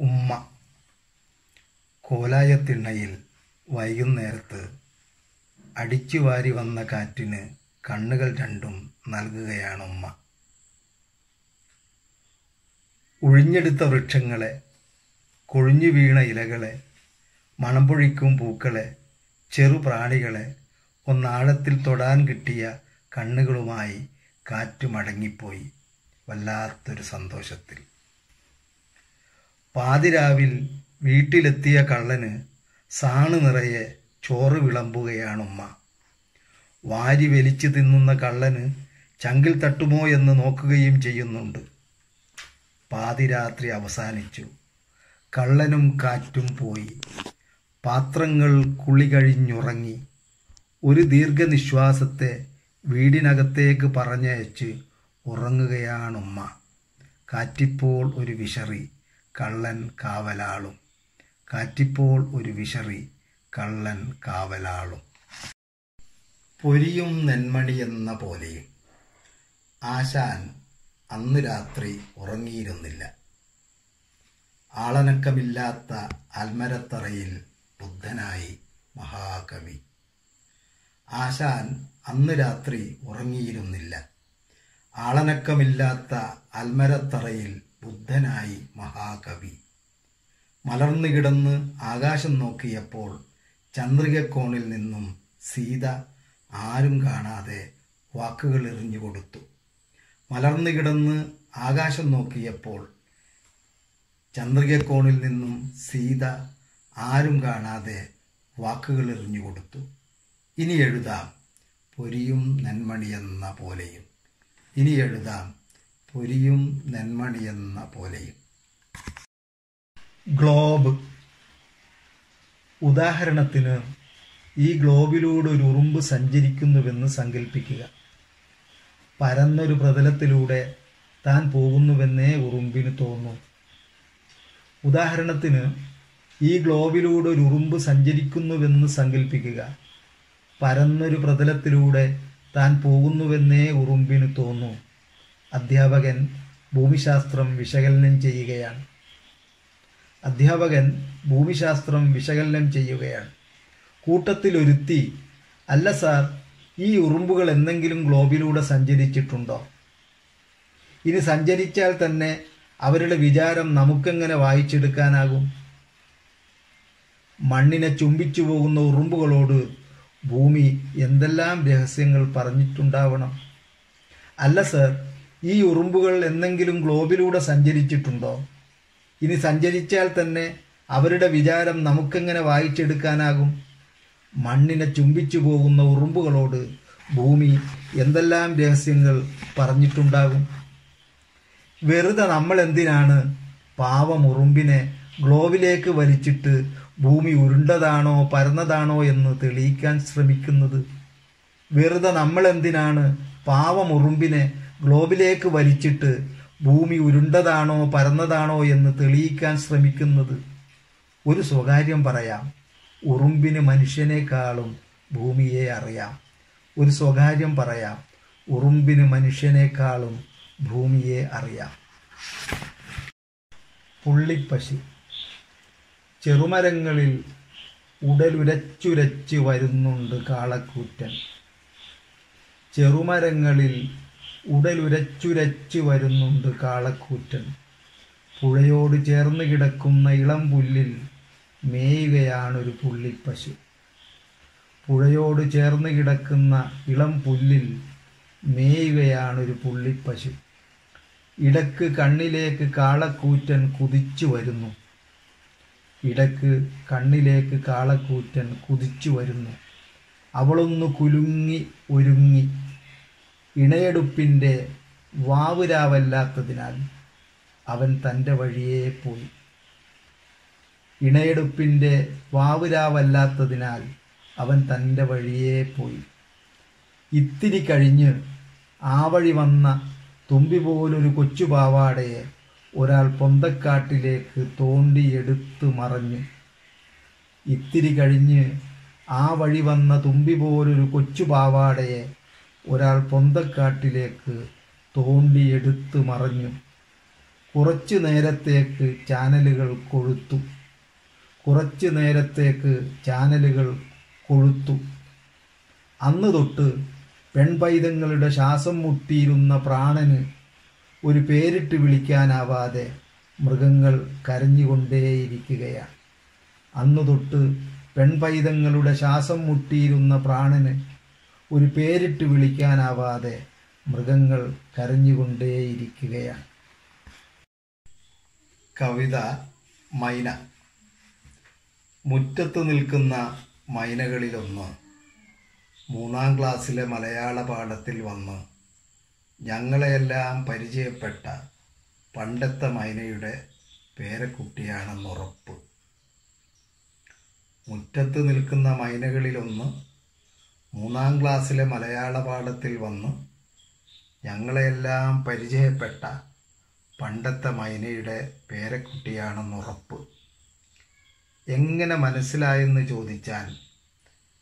ഉമ്മ. കോലായത്തിണ്ണയിൽ വൈകുന്നേരത്ത് അടിച്ചുവാരി വന്ന കാറ്റിന് കണ്ണുകൾ രണ്ടും നൽകുകയാണ് ഉമ്മ. ഉഴിഞ്ഞെടുത്ത വൃക്ഷങ്ങളെ കൊഴിഞ്ഞു വീണ ഇലകളെ മണം പൊഴിക്കും പൂക്കളെ ചെറുപ്രാണികളെ ഒന്നാഴത്തിൽ തൊടാൻ കിട്ടിയ കണ്ണുകളുമായി കാറ്റ് മടങ്ങിപ്പോയി വല്ലാത്തൊരു സന്തോഷത്തിൽ. പാതിരാവിൽ വീട്ടിലെത്തിയ കള്ളന് സാണ് നിറയെ ചോറ് വിളമ്പുകയാണുമ്മ. വാരി വലിച്ചു തിന്നുന്ന കള്ളന് ചങ്കിൽ തട്ടുമോ എന്ന് നോക്കുകയും ചെയ്യുന്നുണ്ട്. പാതിരാത്രി അവസാനിച്ചു. കള്ളനും കാറ്റും പോയി. പാത്രങ്ങൾ കുളി കഴിഞ്ഞുറങ്ങി. ഒരു ദീർഘനിശ്വാസത്തെ വീടിനകത്തേക്ക് പറഞ്ഞയച്ച് ഉറങ്ങുകയാണുമ്മ. കാറ്റിപ്പോൾ ഒരു വിശറി കള്ളൻ കാവലാളും. കാറ്റിപ്പോൾ ഒരു വിശറി കള്ളൻ കാവലാളും. പൊരിയും നെന്മണി എന്ന പോലെയും. ആശാൻ അന്ന് രാത്രി ഉറങ്ങിയിരുന്നില്ല. ആളനക്കമില്ലാത്ത അൽമരത്തറയിൽ ബുദ്ധനായി മഹാകവി. ആശാൻ അന്ന് രാത്രി ഉറങ്ങിയിരുന്നില്ല. ആളനക്കമില്ലാത്ത അൽമരത്തറയിൽ ബുദ്ധനായി മഹാകവി. മലർന്നു കിടന്ന് ആകാശം നോക്കിയപ്പോൾ ചന്ദ്രികക്കോണിൽ നിന്നും സീത ആരും കാണാതെ വാക്കുകൾ എറിഞ്ഞു കൊടുത്തു. മലർന്നു കിടന്ന് ആകാശം നോക്കിയപ്പോൾ ചന്ദ്രികക്കോണിൽ നിന്നും സീത ആരും കാണാതെ വാക്കുകൾ എറിഞ്ഞു കൊടുത്തു. ഇനി എഴുതാം പൊരിയും നന്മണിയെന്ന പോലെയും. ഇനി എഴുതാം പൊരിയും നെന്മണിയെന്ന പോലെയും. ഗ്ലോബ്. ഉദാഹരണത്തിന് ഈ ഗ്ലോബിലൂടെ ഒരു ഉറുമ്പ് സഞ്ചരിക്കുന്നുവെന്ന് സങ്കല്പിക്കുക പരന്നൊരു പ്രതലത്തിലൂടെ താൻ പോകുന്നുവെന്നേ ഉറുമ്പിന് തോന്നും. ഉദാഹരണത്തിന് ഈ ഗ്ലോബിലൂടെ ഒരു ഉറുമ്പ് സഞ്ചരിക്കുന്നുവെന്ന് സങ്കല്പിക്കുക പരന്നൊരു പ്രതലത്തിലൂടെ താൻ പോകുന്നുവെന്നേ ഉറുമ്പിന് തോന്നൂ. അധ്യാപകൻ ഭൂമിശാസ്ത്രം വിശകലനം ചെയ്യുകയാണ്. അധ്യാപകൻ ഭൂമിശാസ്ത്രം വിശകലനം ചെയ്യുകയാണ്. കൂട്ടത്തിലൊരുത്തി അല്ല സാർ ഈ ഉറുമ്പുകൾ എന്തെങ്കിലും ഗ്ലോബിലൂടെ സഞ്ചരിച്ചിട്ടുണ്ടോ? ഇനി സഞ്ചരിച്ചാൽ തന്നെ അവരുടെ വിചാരം നമുക്കെങ്ങനെ വായിച്ചെടുക്കാനാകും? മണ്ണിനെ ചുംബിച്ചു പോകുന്ന ഉറുമ്പുകളോട് ഭൂമി എന്തെല്ലാം രഹസ്യങ്ങൾ പറഞ്ഞിട്ടുണ്ടാവണം? അല്ല സർ ഈ ഉറുമ്പുകൾ എന്തെങ്കിലും ഗ്ലോബിലൂടെ സഞ്ചരിച്ചിട്ടുണ്ടോ? ഇനി സഞ്ചരിച്ചാൽ തന്നെ അവരുടെ വിചാരം നമുക്കെങ്ങനെ വായിച്ചെടുക്കാനാകും? മണ്ണിനെ ചുംബിച്ചു പോകുന്ന ഉറുമ്പുകളോട് ഭൂമി എന്തെല്ലാം രഹസ്യങ്ങൾ പറഞ്ഞിട്ടുണ്ടാകും? വെറുതെ നമ്മൾ എന്തിനാണ് പാവം ഉറുമ്പിനെ ഗ്ലോബിലേക്ക് വലിച്ചിട്ട് ഭൂമി ഉരുണ്ടതാണോ പരന്നതാണോ എന്ന് തെളിയിക്കാൻ ശ്രമിക്കുന്നത്? വെറുതെ നമ്മൾ എന്തിനാണ് പാവം ഉറുമ്പിനെ ഗ്ലോബിലേക്ക് വലിച്ചിട്ട് ഭൂമി ഉരുണ്ടതാണോ പരന്നതാണോ എന്ന് തെളിയിക്കാൻ ശ്രമിക്കുന്നത്. ഒരു സ്വകാര്യം പറയാം. ഉറുമ്പിന് മനുഷ്യനേക്കാളും ഭൂമിയെ അറിയാം. ഒരു സ്വകാര്യം പറയാം. ഉറുമ്പിന് മനുഷ്യനേക്കാളും ഭൂമിയെ അറിയാം. പുള്ളിപ്പശി. ചെറുമരങ്ങളിൽ ഉടലുരച്ചുരച്ച് വരുന്നുണ്ട് കാളക്കൂറ്റൻ. ചെറുമരങ്ങളിൽ ഉടലുരച്ചുരച്ച് വരുന്നുണ്ട് കാളക്കൂറ്റൻ. പുഴയോട് ചേർന്ന് കിടക്കുന്ന ഇളം പുല്ലിൽ മേയുകയാണൊരു പുള്ളിപ്പശു. പുഴയോട് ചേർന്ന് കിടക്കുന്ന ഇളം പുല്ലിൽ മേയുകയാണൊരു പുള്ളിപ്പശു. ഇടയ്ക്ക് കണ്ണിലേക്ക് കാളക്കൂറ്റൻ കുതിച്ചു വരുന്നു. ഇടയ്ക്ക് കണ്ണിലേക്ക് കാളക്കൂറ്റൻ കുതിച്ചു വരുന്നു. അവളൊന്ന് കുലുങ്ങി ഒരുങ്ങി. ഇണയെടുപ്പിന്റെ വാവുരാവല്ലാത്തതിനാൽ അവൻ തന്റെ വഴിയേ പോയി. ഇണയെടുപ്പിന്റെ വാവുരാവല്ലാത്തതിനാൽ അവൻ തന്റെ വഴിയേ പോയി. ഇത്തിരി കഴിഞ്ഞ് ആ വഴി വന്ന തുമ്പി പോലൊരു കൊച്ചു പാവാടയെ ഒരാൾ പൊന്തക്കാട്ടിലേക്ക് തോണ്ടിയെടുത്ത് മറഞ്ഞു. ഇത്തിരി കഴിഞ്ഞ് ആ വഴി വന്ന തുമ്പി പോലൊരു കൊച്ചു പാവാടയെ ഒരാൾ പൊന്തക്കാട്ടിലേക്ക് തോണ്ടിയെടുത്ത് മറഞ്ഞു. കുറച്ചു നേരത്തേക്ക് ചാനലുകൾ കൊഴുത്തു. കുറച്ചു നേരത്തേക്ക് ചാനലുകൾ കൊഴുത്തു. അന്ന് തൊട്ട് പെൺപൈതങ്ങളുടെ ശ്വാസം മുട്ടിയിരുന്ന പ്രാണന് ഒരു പേരിട്ട് വിളിക്കാനാവാതെ മൃഗങ്ങൾ കരഞ്ഞുകൊണ്ടേയിരിക്കുകയാണ്. അന്നു തൊട്ട് പെൺപൈതങ്ങളുടെ ശ്വാസം മുട്ടിയിരുന്ന പ്രാണന് ഒരു പേരിട്ട് വിളിക്കാനാവാതെ മൃഗങ്ങൾ കരഞ്ഞുകൊണ്ടേയിരിക്കുകയാണ്. കവിത മൈന. മുറ്റത്ത് നിൽക്കുന്ന മൈനകളിലൊന്ന് മൂന്നാം ക്ലാസ്സിലെ മലയാള പാഠത്തിൽ വന്ന് ഞങ്ങളെയെല്ലാം പരിചയപ്പെട്ട പണ്ടത്തെ മൈനയുടെ പേരക്കുട്ടിയാണെന്നുറപ്പ്. മുറ്റത്ത് നിൽക്കുന്ന മൈനകളിലൊന്ന് മൂന്നാം ക്ലാസ്സിലെ മലയാള പാഠത്തിൽ വന്ന്. ഞങ്ങളെയെല്ലാം പരിചയപ്പെട്ട പണ്ടത്തെ മൈനയുടെ പേരക്കുട്ടിയാണെന്നുറപ്പ് എങ്ങനെ മനസ്സിലായെന്ന് ചോദിച്ചാൽ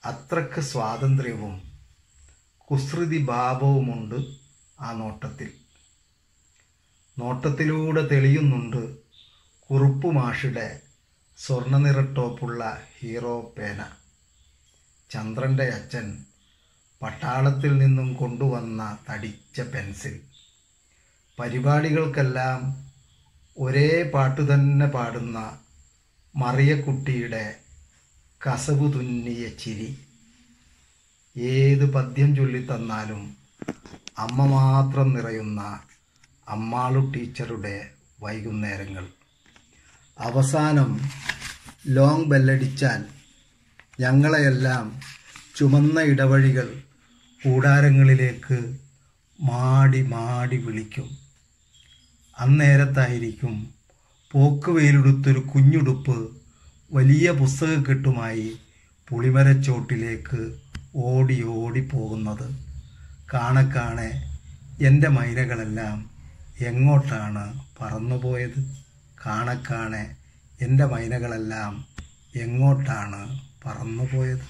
അത്രയ്ക്ക് സ്വാതന്ത്ര്യവും കുസൃതി ഭാവവുമുണ്ട് ആ നോട്ടത്തിൽ. നോട്ടത്തിലൂടെ തെളിയുന്നുണ്ട് കുറുപ്പ് സ്വർണനിറ ടോപ്പുള്ള ഹീറോ പേന. ചന്ദ്രന്റെ അച്ഛൻ പട്ടാളത്തിൽ നിന്നും കൊണ്ടുവന്ന തടിച്ച പെൻസിൽ. പരിപാടികൾക്കെല്ലാം ഒരേ പാട്ട് തന്നെ പാടുന്ന മറിയക്കുട്ടിയുടെ കസവു തുന്നിയ ചിരി. ഏത് പദ്യം ചൊല്ലിത്തന്നാലും അമ്മ മാത്രം നിറയുന്ന അമ്മാളു ടീച്ചറുടെ വൈകുന്നേരങ്ങൾ. അവസാനം ലോങ് ബെല്ലടിച്ചാൽ ഞങ്ങളെയെല്ലാം ചുമന്ന ഇടവഴികൾ കൂടാരങ്ങളിലേക്ക് മാടി മാടി വിളിക്കും. അന്നേരത്തായിരിക്കും പോക്ക് വെയിലുടുത്തൊരു കുഞ്ഞുടുപ്പ് വലിയ പുസ്തകക്കെട്ടുമായി പുളിമരച്ചോട്ടിലേക്ക് ഓടി ഓടി പോകുന്നത്. കാണെ കാണെ എന്റെ മൈനകളെല്ലാം എങ്ങോട്ടാണ് പറന്നുപോയത്? കാണെ കാണെ എന്റെ മൈനകളെല്ലാം എങ്ങോട്ടാണ് പറന്നുപോയത്.